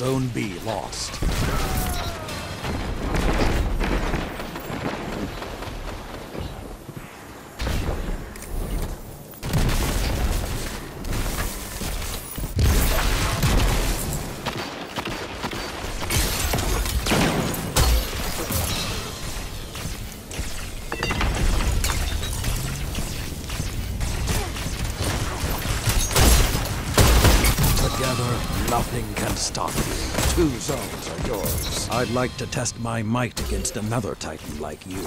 Zone B lost. Together, nothing can stop you. Two zones are yours. I'd like to test my might against another Titan like you.